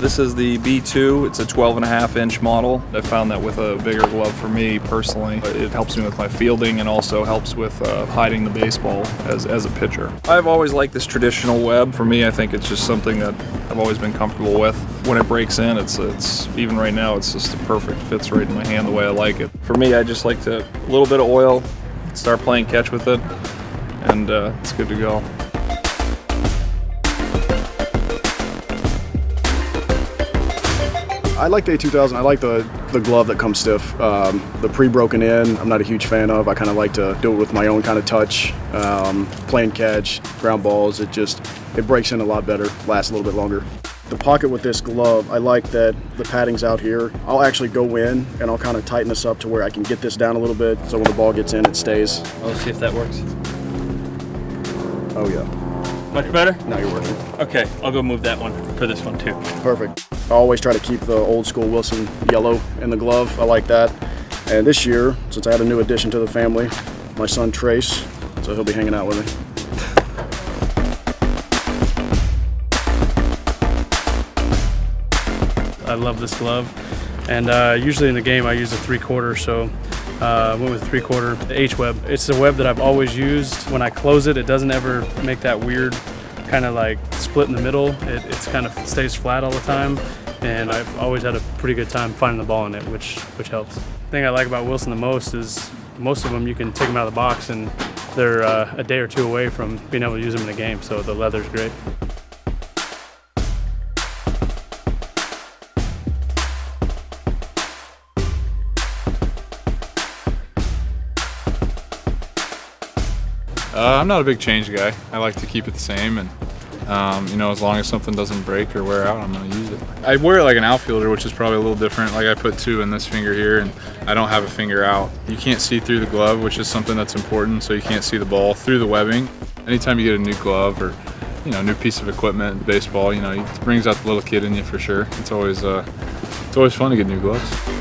This is the B2. It's a 12 and a half inch model. I found that with a bigger glove for me personally, it helps me with my fielding and also helps with uh, hiding the baseball as, as a pitcher. I've always liked this traditional web. For me, I think it's just something that I've always been comfortable with. When it breaks in, it's, it's even right now, it's just perfect. Fits right in my hand the way I like it. For me, I just like to, a little bit of oil, start playing catch with it, and uh, it's good to go. I like the A2000. I like the, the glove that comes stiff. Um, the pre-broken in, I'm not a huge fan of. I kind of like to do it with my own kind of touch. Um, playing catch, ground balls, it just, it breaks in a lot better, lasts a little bit longer. The pocket with this glove, I like that the padding's out here. I'll actually go in and I'll kind of tighten this up to where I can get this down a little bit so when the ball gets in, it stays. Let's see if that works. Oh yeah, Much better? now you're working. Okay, I'll go move that one for this one too. Perfect. I always try to keep the old school Wilson yellow in the glove. I like that. And this year, since I had a new addition to the family, my son Trace, so he'll be hanging out with me. I love this glove. And uh, usually in the game I use a three quarter, so uh, went with three quarter H web. It's a web that I've always used. When I close it, it doesn't ever make that weird kind of like split in the middle. It it's kind of stays flat all the time. And I've always had a pretty good time finding the ball in it, which which helps. The thing I like about Wilson the most is most of them you can take them out of the box and they're uh, a day or two away from being able to use them in a game. So the leather's great. Uh, I'm not a big change guy. I like to keep it the same, and um, you know, as long as something doesn't break or wear out, I'm gonna use it. I wear it like an outfielder, which is probably a little different. Like I put two in this finger here, and I don't have a finger out. You can't see through the glove, which is something that's important. So you can't see the ball through the webbing. Anytime you get a new glove or you know, new piece of equipment, baseball, you know, it brings out the little kid in you for sure. It's always uh, it's always fun to get new gloves.